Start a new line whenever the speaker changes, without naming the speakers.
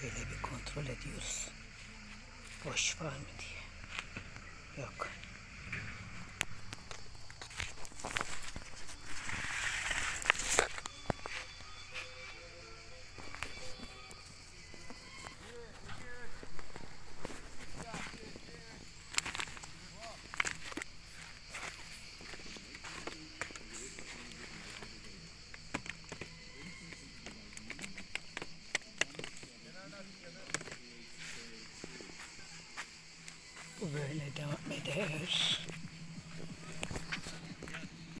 Şöyle bir kontrol ediyoruz. Boş var mı diye. Yok. this.